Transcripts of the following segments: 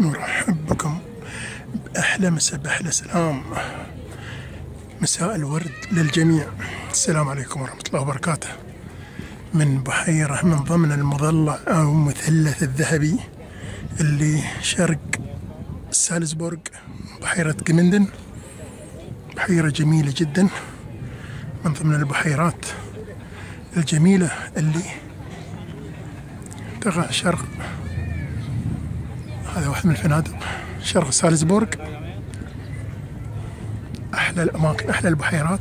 نرحب بكم بأحلى مساء بأحلى سلام. مساء الورد للجميع. السلام عليكم ورحمة الله وبركاته. من بحيرة من ضمن المضلع أو مثلث الذهبي اللي شرق سالزبورغ بحيرة جمندن بحيرة جميلة جدا. من ضمن البحيرات الجميلة اللي تقع شرق هذا واحد من الفنادق. شرق سالزبورغ. أحلى الأماكن أحلى البحيرات.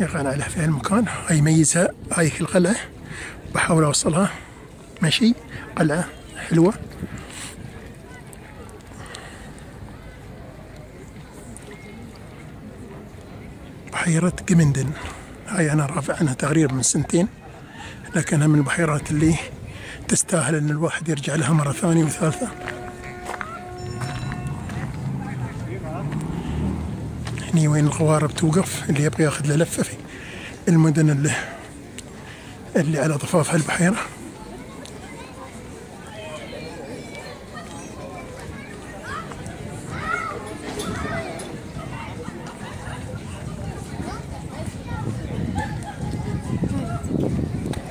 يقعنا عليها في هالمكان هاي يميزها هاي القلعة بحاول أوصلها. مشي قلعة حلوة. بحيرة جمندن هاي أنا رافع عنها تقريبا من سنتين. لكنها من البحيرات اللي تستاهل أن الواحد يرجع لها مرة ثانية وثالثة. هني وين القوارب توقف اللي يبغى ياخذ له لفة في المدن اللي اللي على ضفاف البحيرة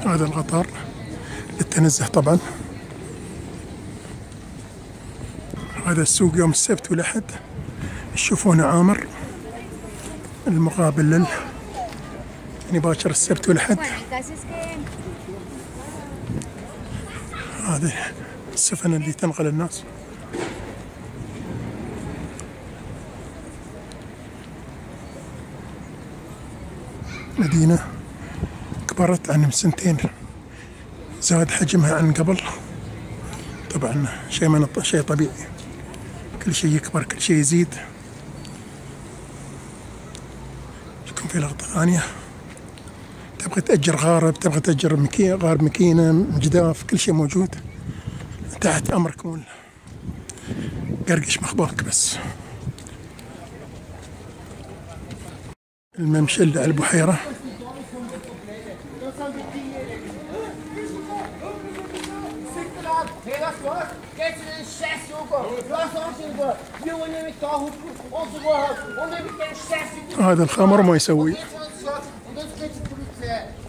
هذا القطار للتنزه طبعا. هذا السوق يوم السبت والأحد. تشوفونه عامر. المقابل لل يعني باكر السبت والأحد. هذه السفن اللي تنقل الناس. مدينة كبرت عن سنتين. زاد حجمها عن قبل. طبعا شيء من شيء طبيعي. كل شيء يكبر كل شيء يزيد. يكون في لقطة ثانية. تبغى تأجر غارب تبغى تأجر مكي... غار مكينة جداف كل شيء موجود. تحت أمرك مول. قرقش مخباك بس. الممشى اللي على البحيرة. الخمر ما يسوي onde eu esqueci por isso,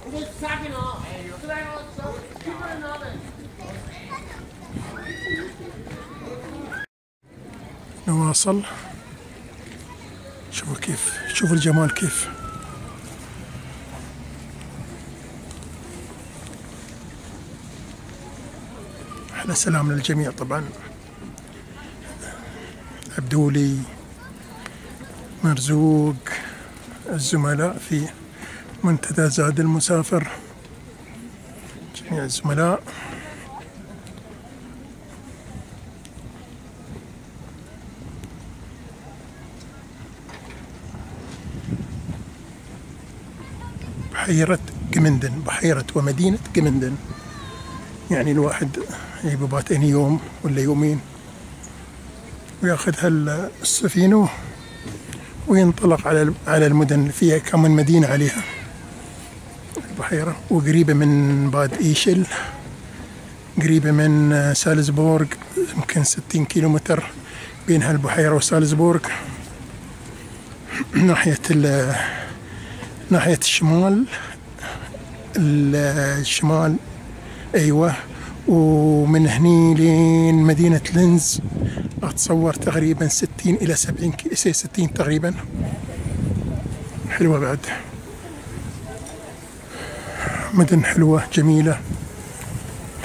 onde eu sabe não, tu vai não, que vai não, velho. نواصل شوفوا كيف شوفوا الجمال كيف أحلى سلام للجميع طبعا. عبدولي مرزوق الزملاء في منتدى زاد المسافر. جميع الزملاء. بحيرة جمندن بحيرة ومدينة جمندن يعني الواحد يبي باتين يوم ولا يومين. وياخذ هالسفينة وينطلق على على المدن فيها كم مدينة عليها. البحيرة. وقريبة من باد إيشل. قريبة من سالزبورغ. يمكن 60 كيلومتر بين هالبحيرة وسالزبورغ. ناحية ناحية الشمال. ال- الشمال أيوة. ومن هني لين مدينة لينز أتصور تقريبا 60 إلى 70 كي- 60 تقريبا. حلوة بعد. مدن حلوة جميلة.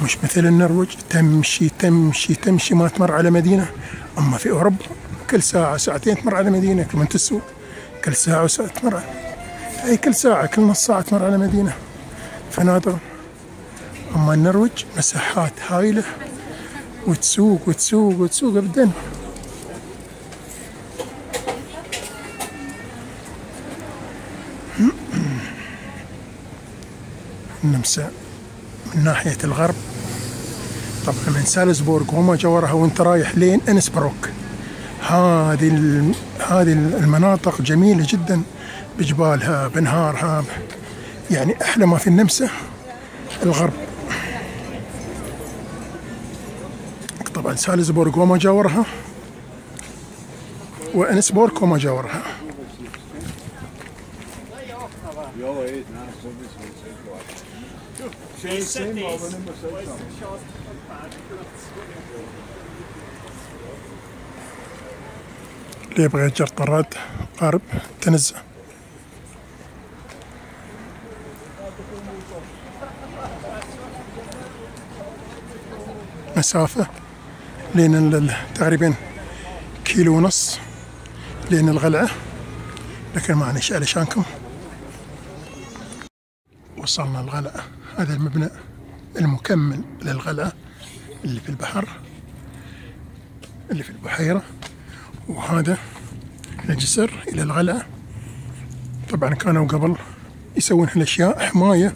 مش مثل النرويج. تمشي تمشي تمشي ما تمر على مدينة. أما في أوروبا كل ساعة ساعتين تمر على مدينة كل ما تسوق كل ساعة وساعة تمر على أي كل ساعة كل نص ساعة تمر على مدينة. فنادق. أما النرويج مساحات هائلة وتسوق وتسوق وتسوق أبدا. النمسا من ناحية الغرب. طبعا من سالزبورغ وما جورها وانت رايح لين إنسبروك. هذه هذه المناطق جميلة جدا. بجبالها بنهارها يعني أحلى ما في النمسا. الغرب سالزبورغ وما جاورها وانسبورغ وما جاورها. اللي يبغى يأجر طراد قارب تنزه مسافة. لين تقريبا كيلو ونص لين الغلعة. لكن ما نشأ علشانكم وصلنا الغلعة. هذا المبنى المكمل للغلعة اللي في البحر اللي في البحيرة. وهذا الجسر إلى الغلعة. طبعا كانوا قبل يسوون هالأشياء حماية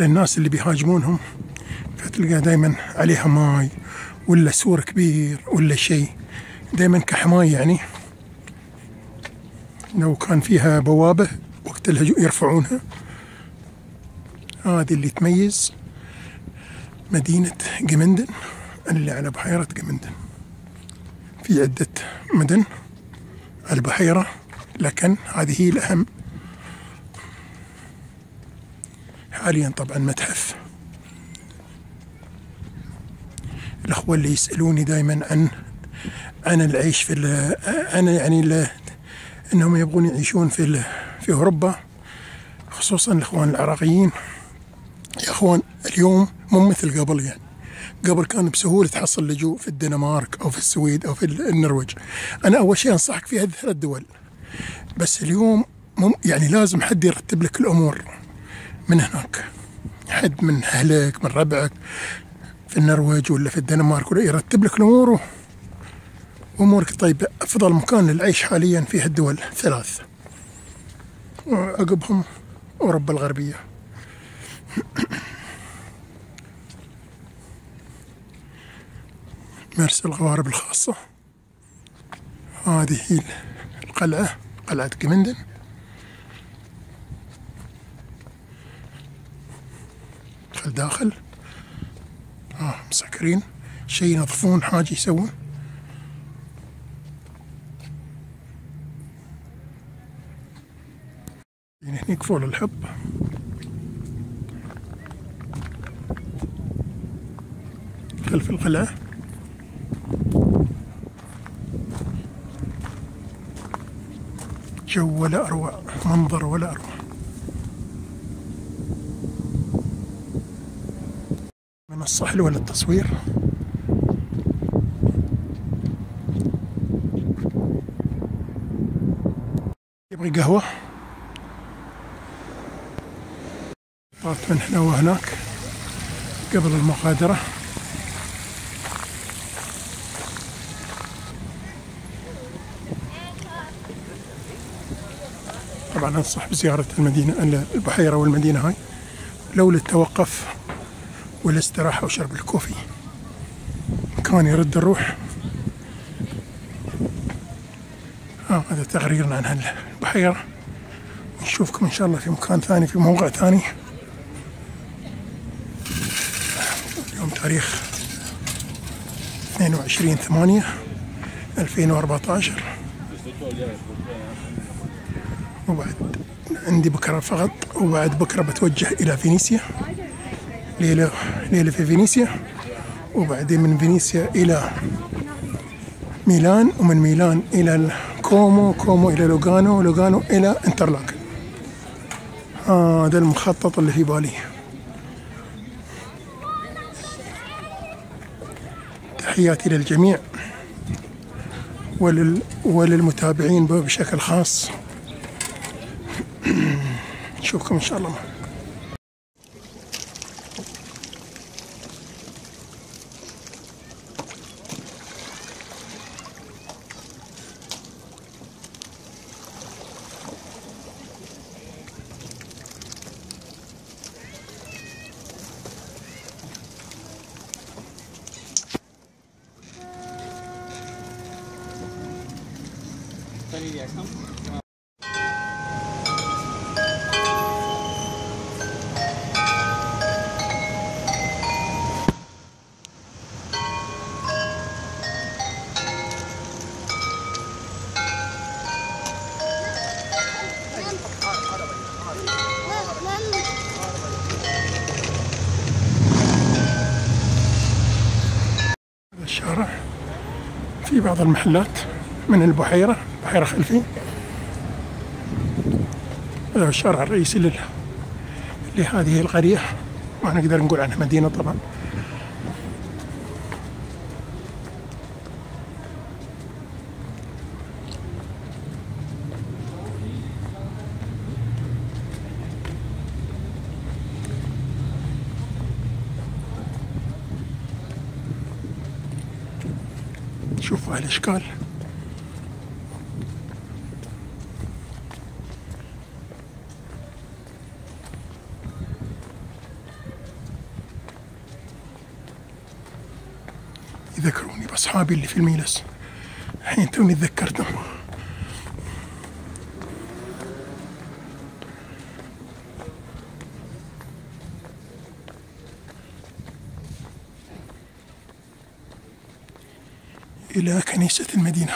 للناس اللي بيهاجمونهم فتلقى دائما عليها ماي. ولا سور كبير ولا شيء. دائما كحماية يعني. لو كان فيها بوابة وقت الهجوم يرفعونها. هذه اللي تميز مدينة قمندن اللي على بحيرة قمندن. في عدة مدن البحيرة لكن هذه هي الأهم. حاليا طبعا متحف. الأخوة اللي يسألوني دائما عن عن العيش في عن يعني أنهم يبغون يعيشون في في أوروبا خصوصا الإخوان العراقيين. يا أخوان اليوم مو مثل قبل يعني. قبل كان بسهولة تحصل لجوء في الدنمارك أو في السويد أو في النرويج. أنا أول شيء أنصحك في هذه الثلاث دول بس اليوم مم يعني لازم حد يرتب لك الأمور من هناك. حد من أهلك من ربعك. في النرويج ولا في الدنمارك ولا يرتب لك الأمور. و- وأمورك طيبة. أفضل مكان للعيش حاليا في هالدول ثلاث. وعقبهم أوروبا الغربية. مرسى الغوارب الخاصة. هذه هي القلعة قلعة قمندن. دخل داخل. آه مسكرين. شيء ينظفون حاجة يسوون. يعني هنيك فول الحب. خلف القلعة. جو ولا أروع منظر ولا أروع. منصة حلوة للتصوير يبغي قهوة؟ طلعت من هنا وهناك قبل المغادرة طبعا أنصح بزيارة المدينة البحيرة والمدينة هاي. لو للتوقف والاستراحة وشرب الكوفي. كان يرد الروح. آه هذا تقريرنا عن هالبحيرة نشوفكم إن شاء الله في مكان ثاني في موقع ثاني. اليوم تاريخ 22 8 2014 وبعد عندي بكرة فقط وبعد بكرة بتوجه إلى فينيسيا. ليلة في فينيسيا وبعدين من فينيسيا إلى ميلان ومن ميلان إلى كومو كومو إلى لوغانو لوغانو إلى إنترلاك. هذا المخطط اللي في بالي. تحياتي للجميع ولل وللمتابعين بشكل خاص. نشوفكم إن شاء الله. الشارع في بعض المحلات من البحيرة. بحيرة خلفي هذا هو الشارع الرئيسي لل... لهذه القرية ما نقدر نقول عنها مدينة طبعا. شوفوا هالإشكال. يذكروني بأصحابي اللي في الميلس. الحين توني تذكرتهم. إلى كنيسة المدينة.